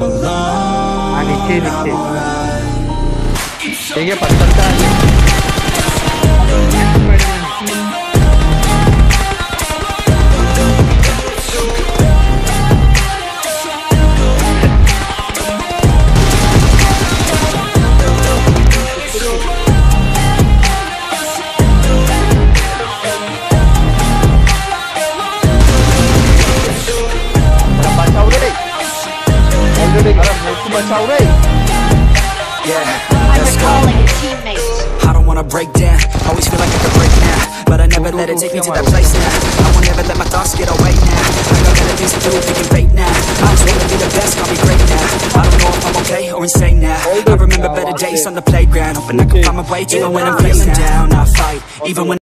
I'm alone, आणि ते I'm निघते alright हे घे पत्तर का Yeah, let's go. I don't wanna break down, always feel like I could break now. But I never let it take me to that place now. I won't ever let my thoughts get away now. I got better things to do, thinking fake now. I just wanna be the best, call me great now. I don't know if I'm okay or insane now. I remember better days on the playground. Hoping I can find my way even when I'm feeling down. I fight, even when